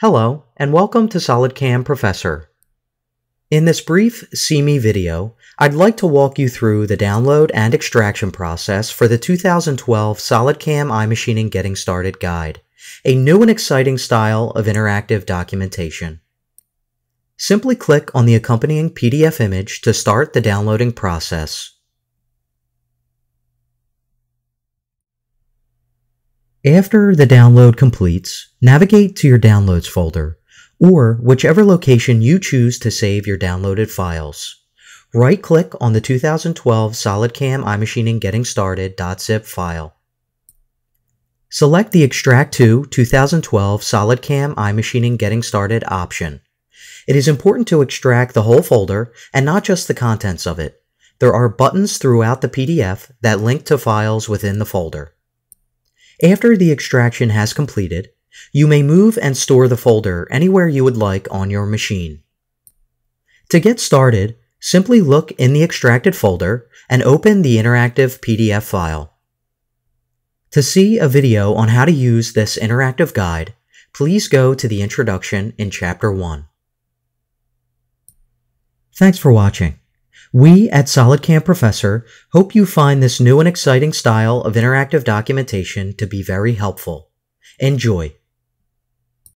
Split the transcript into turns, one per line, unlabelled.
Hello, and welcome to SolidCAM Professor. In this brief See Me video, I'd like to walk you through the download and extraction process for the 2012 SolidCAM iMachining Getting Started Guide, a new and exciting style of interactive documentation. Simply click on the accompanying PDF image to start the downloading process. After the download completes, navigate to your Downloads folder, or whichever location you choose to save your downloaded files. Right-click on the 2012 SolidCAM iMachining Getting Started.zip file. Select the Extract to 2012 SolidCAM iMachining Getting Started option. It is important to extract the whole folder and not just the contents of it. There are buttons throughout the PDF that link to files within the folder. After the extraction has completed, you may move and store the folder anywhere you would like on your machine. To get started, simply look in the extracted folder and open the interactive PDF file. To see a video on how to use this interactive guide, please go to the introduction in Chapter 1. Thanks for watching. We at SolidCAM Professor hope you find this new and exciting style of interactive documentation to be very helpful. Enjoy!